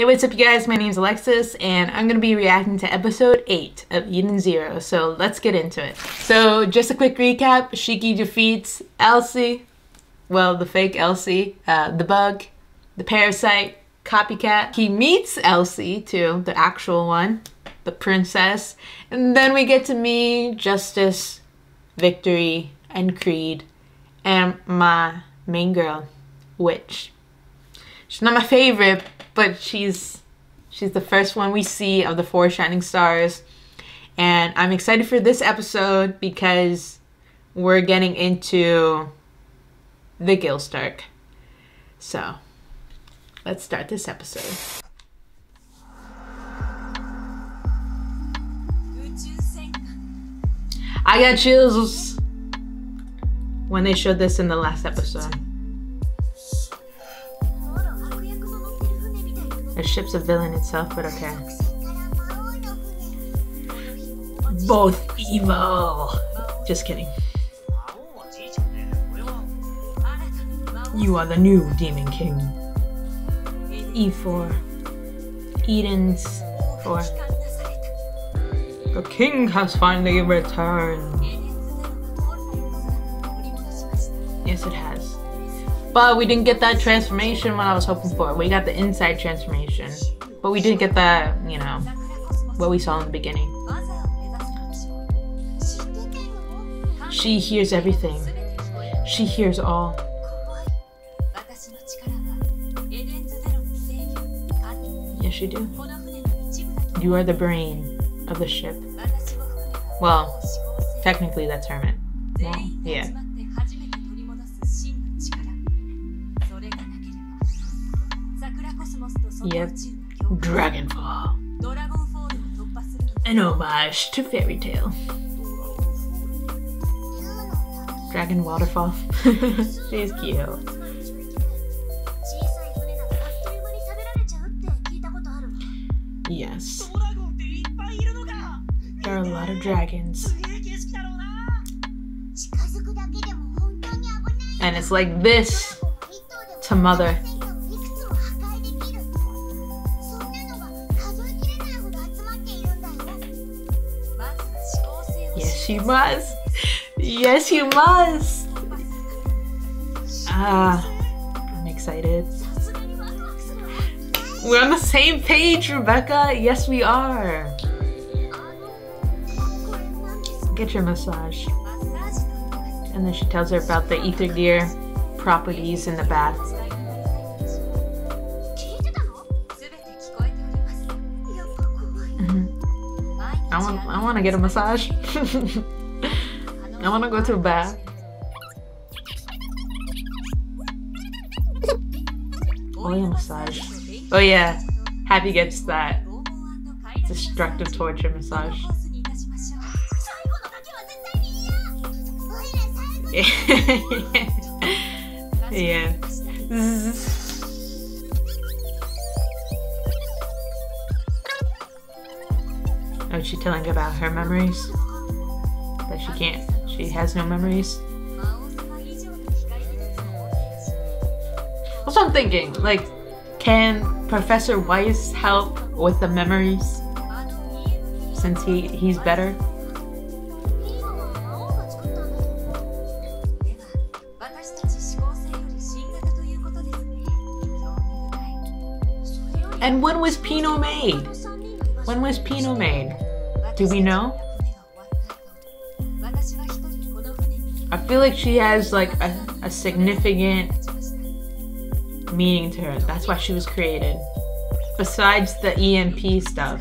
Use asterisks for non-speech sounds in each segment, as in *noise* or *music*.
Hey, what's up, you guys? My name is Alexis, and I'm to be reacting to episode 8 of Eden Zero, so let's get into it. So, just a quick recap Shiki defeats Elsie, well, the fake Elsie, uh, the bug, the parasite, copycat. He meets Elsie, too, the actual one, the princess, and then we get to meet Justice, Victory, and Creed, and my main girl, Witch. She's not my favorite, but she's she's the first one we see of the four shining stars. And I'm excited for this episode because we're getting into the Guilst arc. So, let's start this episode. I got chills when they showed this in the last episode. The ship's a villain itself, but okay. Both evil. Just kidding. You are the new Demon King. E4. Eden's 4. The king has finally returned. Yes, it has. But we didn't get that transformation what I was hoping for. We got the inside transformation. But we didn't get that, you know, what we saw in the beginning. She hears everything. She hears all. Yes, you do. You are the brain of the ship. Well, technically that's Hermit. Yeah. Yep. Dragonfall. An homage to Fairy Tail. Dragon Waterfall. *laughs* She's cute. Yes. There are a lot of dragons. And it's like this to Mother. Yes, you must. Yes, you must. Ah, I'm excited. We're on the same page, Rebecca. Yes, we are. Get your massage. And then she tells her about the ether gear properties in the bath. Want I want to get a massage. *laughs* I want to go to a bath. Oh yeah, massage. Oh yeah, Happy gets that destructive torture massage. *laughs* yeah. *laughs* yeah. Oh, she telling about her memories? That she can't, she has no memories? That's what I'm thinking. Like, can Professor Weisz help with the memories? Since he, he's better? And when was Pino made? When was Pino made? Do we know? I feel like she has like a, a significant meaning to her. That's why she was created. Besides the EMP stuff.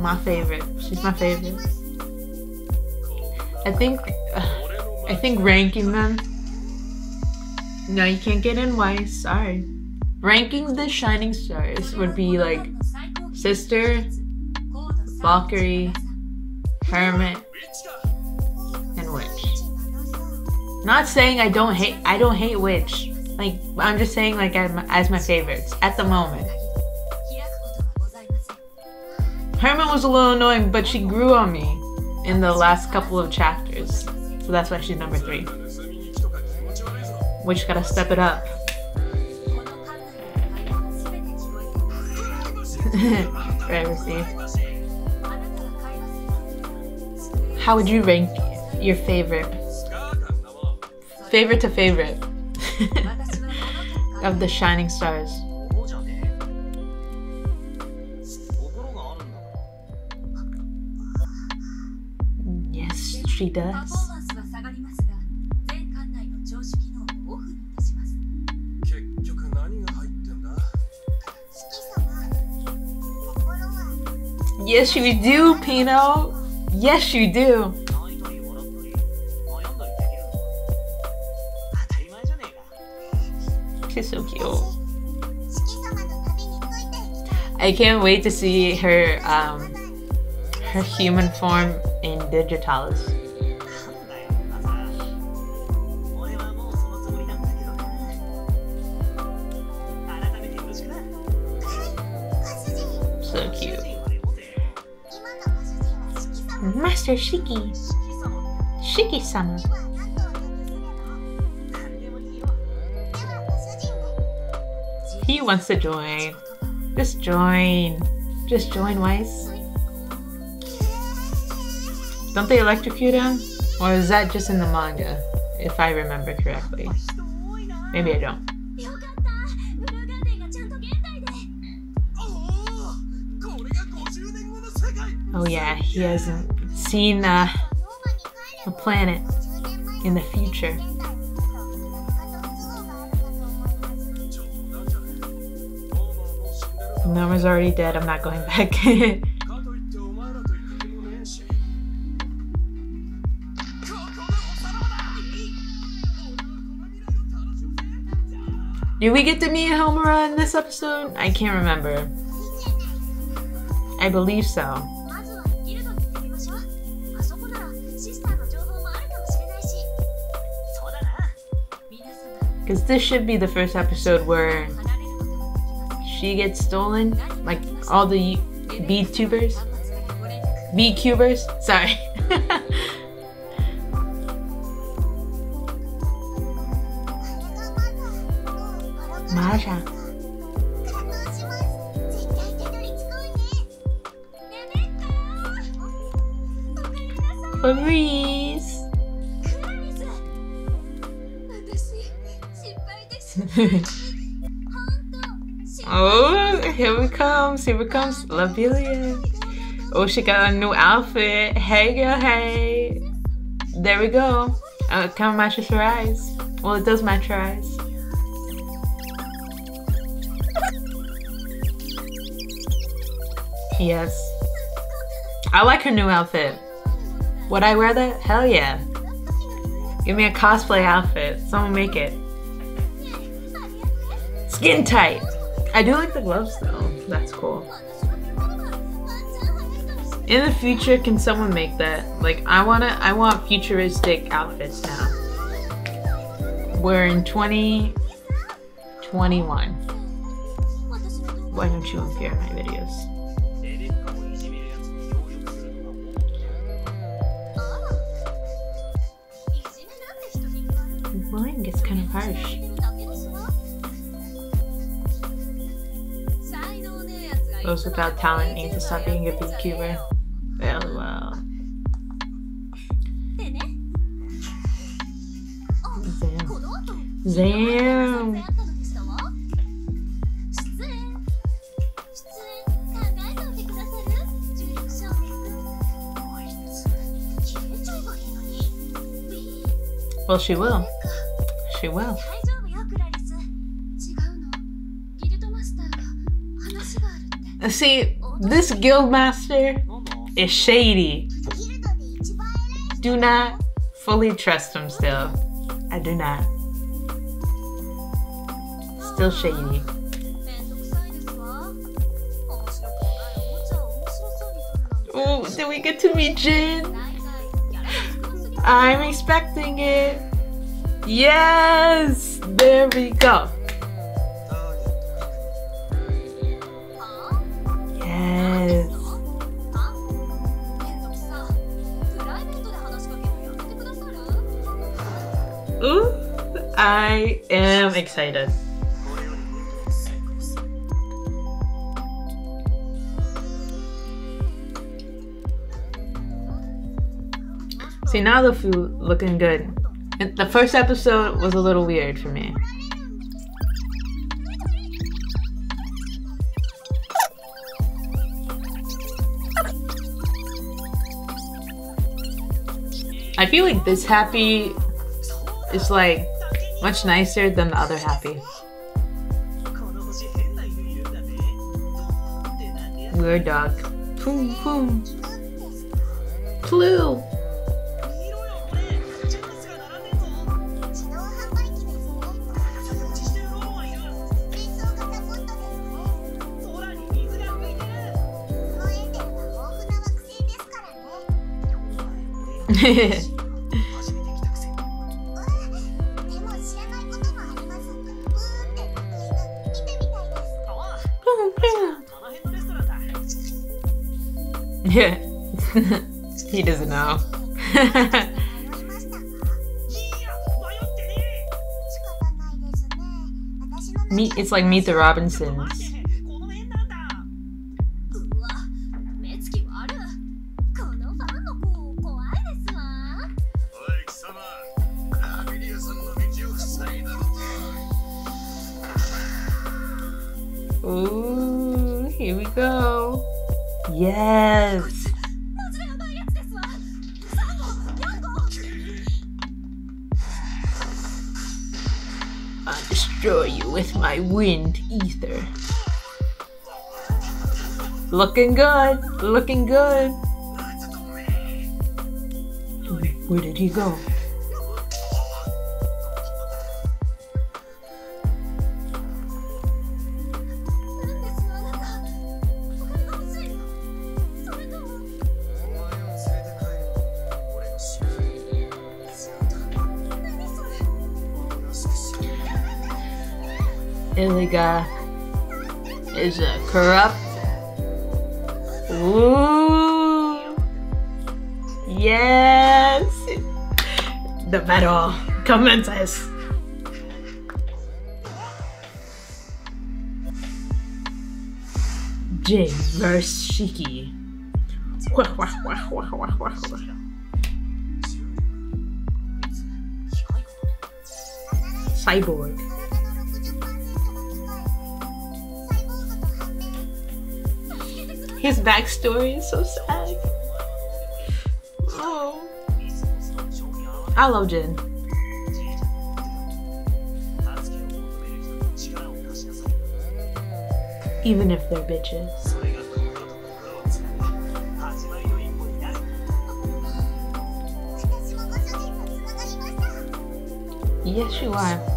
My favorite. She's my favorite. I think, uh, I think ranking them. No, you can't get in Weisz. Sorry. Ranking the shining stars would be like sister, Valkyrie, Hermit, and Witch. Not saying I don't hate. I don't hate Witch. Like I'm just saying like as my, as my favorites at the moment. Hermit was a little annoying, but she grew on me in the last couple of chapters. So that's why she's number three. We just gotta step it up. *laughs* Privacy. How would you rank your favorite? Favorite to favorite *laughs* of the shining stars. she does. Yes, you do, Pino. Yes, you do. She's so cute. I can't wait to see her um, her human form in Digitalis. Mr. Shiki. Shiki-sama. He wants to join. Just join. Just join, Weisz. Don't they electrocute him? Or is that just in the manga, if I remember correctly? Maybe I don't. Oh yeah, he hasn't seen a, the planet in the future. Norma's already dead, I'm not going back. *laughs* Did we get to meet Homura in this episode? I can't remember. I believe so. Because this should be the first episode where she gets stolen. Like all the VTubers. VCubers? Sorry. *laughs* Masha. Marie. *laughs* Oh, here we comes. Here we comes. Labilia. Oh, she got a new outfit. Hey, girl, hey. There we go. Uh, kind of matches her eyes. Well, it does match her eyes. Yes. I like her new outfit. Would I wear that? Hell yeah. Give me a cosplay outfit. Someone make it skin tight. I do like the gloves though. That's cool. In the future, can someone make that? Like, I wanna, I want futuristic outfits now. We're in 2021. Why don't you appear in my videos? Bling gets kind of harsh. Those without talent need to stop being a beekeeper. LOL. Wow. Damn. Damn. Well, she will. She will. See, this guildmaster is shady. Do not fully trust him still. I do not. Still shady. Oh, did we get to meet Jinn? I'm expecting it. Yes! There we go. I am excited. See, now the food looking good. And the first episode was a little weird for me. I feel like this happy is like much nicer than the other happy. Weird dog. Poom poom. Clue! Hehehe *laughs* *laughs* he doesn't know. *laughs* meet, it's like Meet the Robinsons. Ooh, here we go. Yes. with my wind ether. Looking good, looking good. Where did he go? Illiga is a corrupt. Ooh. Yes. The battle commences. Jinn versus Shiki. Cyborg. His backstory is so sad. Oh. I love Jinn. Even if they're bitches. Yes, you are.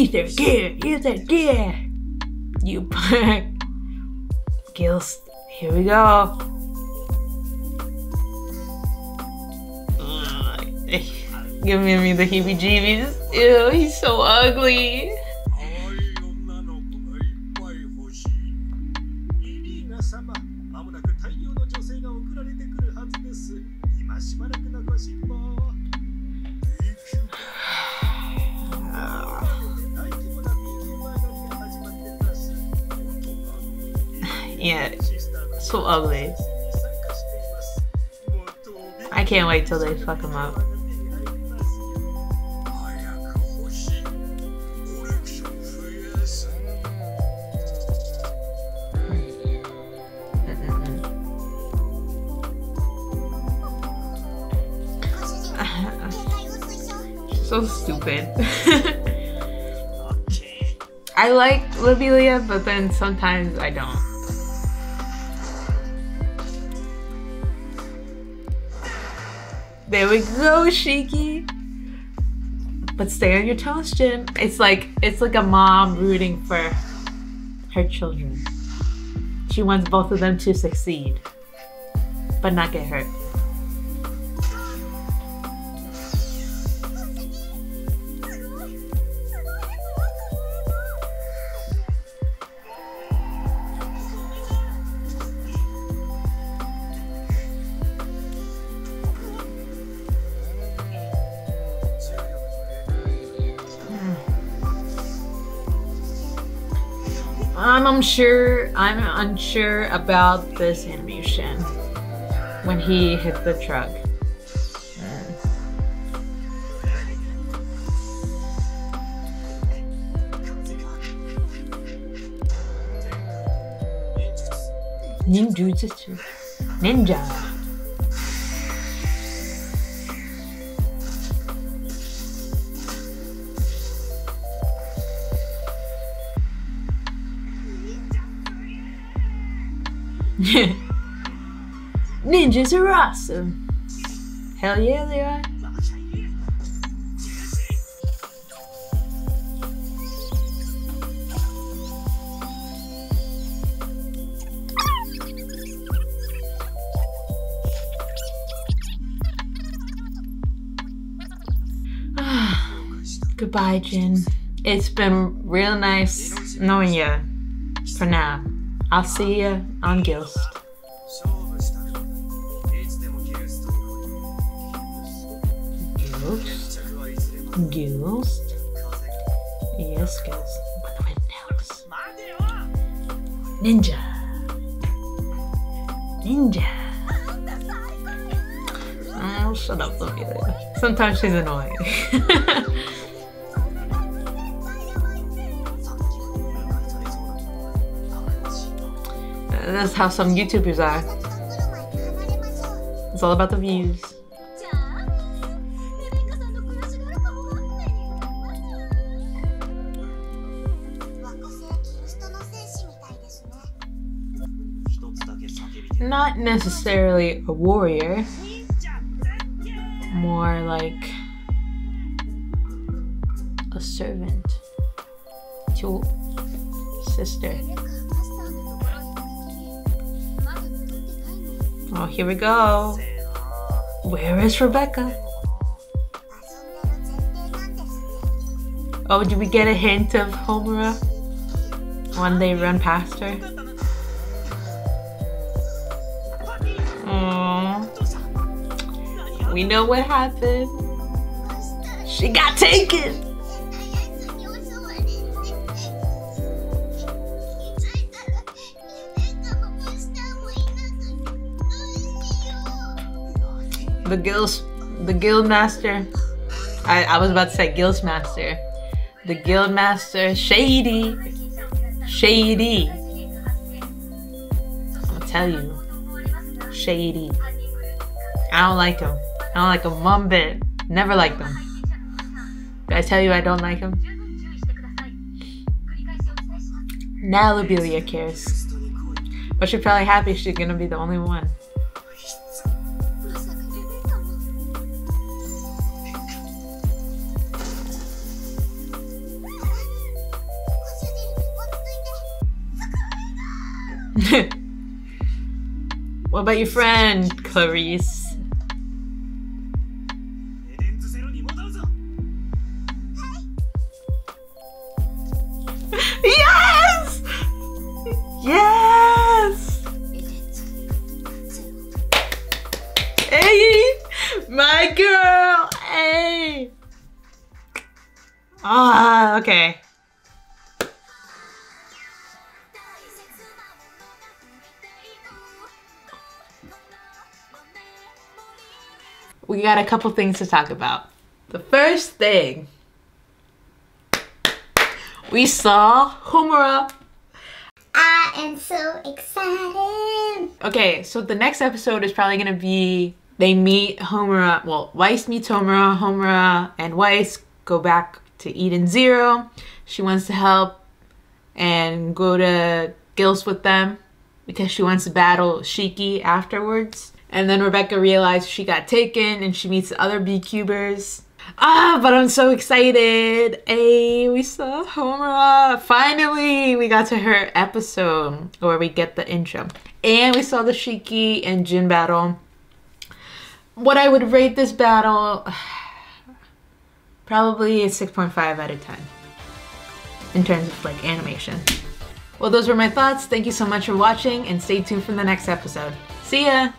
He's a deer! He's! You punk! Gills, here we go! *laughs* Give me the heebie jeebies. Ew, he's so ugly! can't wait till they fuck them up. *laughs* so stupid. *laughs* I like Labilia, but then sometimes I don't. There we go, Shiki. But stay on your toes, Jinn. It's like it's like a mom rooting for her children. She wants both of them to succeed, but not get hurt. I'm unsure. I'm unsure about this animation when he hit the truck. Ninjutsu. Ninja. *laughs* Ninjas are awesome. Hell yeah, they are. *sighs* Goodbye, Jinn. It's been real nice knowing you for now. I'll see you on Guilst. Guilst. Yes, Guilst. But? Ninja! Ninja! Oh, shut up, Sometimes she's annoying. *laughs* That's how some YouTubers are. It's all about the views. Not necessarily a warrior, more like a servant to sister. Oh, here we go. Where is Rebecca? Oh, did we get a hint of Homura when they run past her? We know what happened. She got taken! the guilds, the guild master. I, I was about to say guild master. The guild master, shady, shady. I'll tell you, shady. I don't like him. I don't like him one bit. Never liked him. Did I tell you I don't like him? Now Labilia cares. But she's probably happy she's gonna be the only one. *laughs* what about your friend, Clarice? *laughs* yes! Yes! Hey! My girl! Hey! Ah, oh, okay. We got a couple things to talk about. The first thing we saw Homura. I am so excited Okay, so the next episode is probably gonna be they meet Homura. Well, Weisz meets Homura. Homura and Weisz go back to Eden Zero. She wants to help and go to Guilst with them because she wants to battle Shiki afterwards. And then Rebecca realized she got taken and she meets the other B Cubers. Ah, but I'm so excited. Hey, we saw Homura. Finally, we got to her episode where we get the intro. And we saw the Shiki and Jinn battle. What I would rate this battle, *sighs* probably a 6.5 out of 10 in terms of like animation. Well, those were my thoughts. Thank you so much for watching and stay tuned for the next episode. See ya!